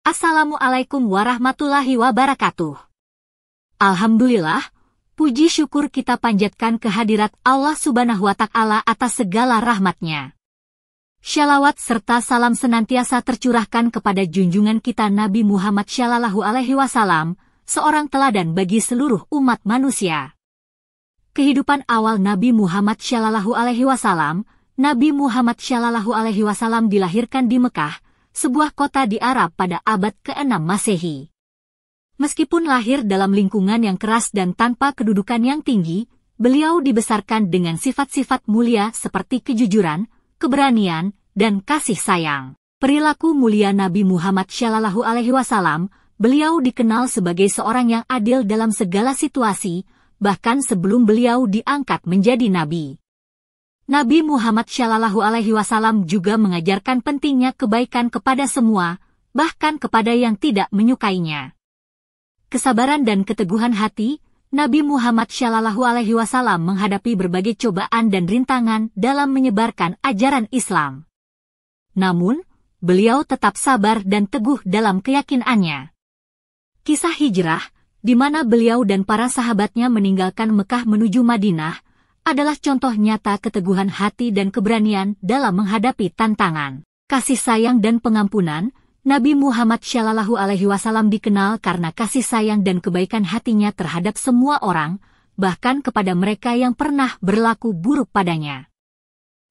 Assalamualaikum warahmatullahi wabarakatuh. Alhamdulillah, puji syukur kita panjatkan kehadirat Allah subhanahu wa ta'ala atas segala rahmatnya. Syalawat serta salam senantiasa tercurahkan kepada junjungan kita Nabi Muhammad Shallallahu Alaihi Wasallam, seorang teladan bagi seluruh umat manusia. Kehidupan awal Nabi Muhammad Shallallahu Alaihi Wasallam Nabi Muhammad Shallallahu Alaihi Wasallam dilahirkan di Mekah, sebuah kota di Arab pada abad ke-6 Masehi. Meskipun lahir dalam lingkungan yang keras dan tanpa kedudukan yang tinggi, beliau dibesarkan dengan sifat-sifat mulia seperti kejujuran, keberanian, dan kasih sayang. Perilaku mulia Nabi Muhammad Shallallahu Alaihi Wasallam, beliau dikenal sebagai seorang yang adil dalam segala situasi, bahkan sebelum beliau diangkat menjadi nabi. Nabi Muhammad Shallallahu Alaihi Wasallam juga mengajarkan pentingnya kebaikan kepada semua, bahkan kepada yang tidak menyukainya. Kesabaran dan keteguhan hati, Nabi Muhammad Shallallahu Alaihi Wasallam menghadapi berbagai cobaan dan rintangan dalam menyebarkan ajaran Islam. Namun, beliau tetap sabar dan teguh dalam keyakinannya. Kisah hijrah, di mana beliau dan para sahabatnya meninggalkan Mekah menuju Madinah, adalah contoh nyata keteguhan hati dan keberanian dalam menghadapi tantangan. Kasih sayang dan pengampunan, Nabi Muhammad Shallallahu Alaihi Wasallam dikenal karena kasih sayang dan kebaikan hatinya terhadap semua orang, bahkan kepada mereka yang pernah berlaku buruk padanya.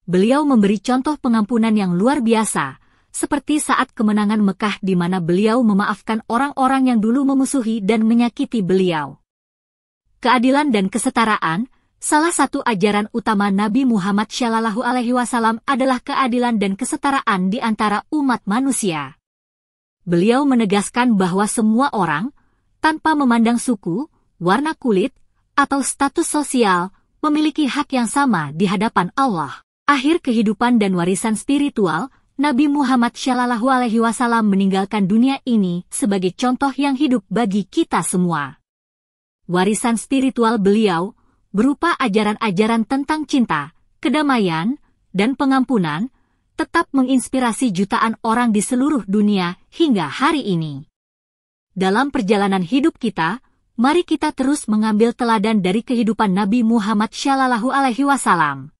Beliau memberi contoh pengampunan yang luar biasa, seperti saat kemenangan Mekah di mana beliau memaafkan orang-orang yang dulu memusuhi dan menyakiti beliau. Keadilan dan kesetaraan, Salah satu ajaran utama Nabi Muhammad Shallallahu Alaihi Wasallam adalah keadilan dan kesetaraan di antara umat manusia. Beliau menegaskan bahwa semua orang, tanpa memandang suku, warna kulit, atau status sosial, memiliki hak yang sama di hadapan Allah. Akhir kehidupan dan warisan spiritual, Nabi Muhammad Shallallahu Alaihi Wasallam meninggalkan dunia ini sebagai contoh yang hidup bagi kita semua. Warisan spiritual beliau berupa ajaran-ajaran tentang cinta, kedamaian, dan pengampunan, tetap menginspirasi jutaan orang di seluruh dunia hingga hari ini. Dalam perjalanan hidup kita, mari kita terus mengambil teladan dari kehidupan Nabi Muhammad Shallallahu Alaihi Wasallam.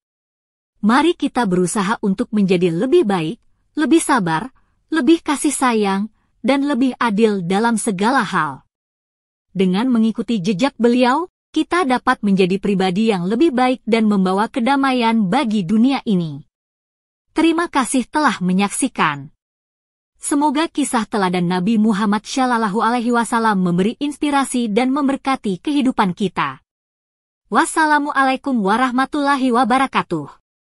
Mari kita berusaha untuk menjadi lebih baik, lebih sabar, lebih kasih sayang, dan lebih adil dalam segala hal. Dengan mengikuti jejak beliau, kita dapat menjadi pribadi yang lebih baik dan membawa kedamaian bagi dunia ini. Terima kasih telah menyaksikan. Semoga kisah teladan Nabi Muhammad Shallallahu Alaihi Wasallam memberi inspirasi dan memberkati kehidupan kita. Wassalamualaikum warahmatullahi wabarakatuh.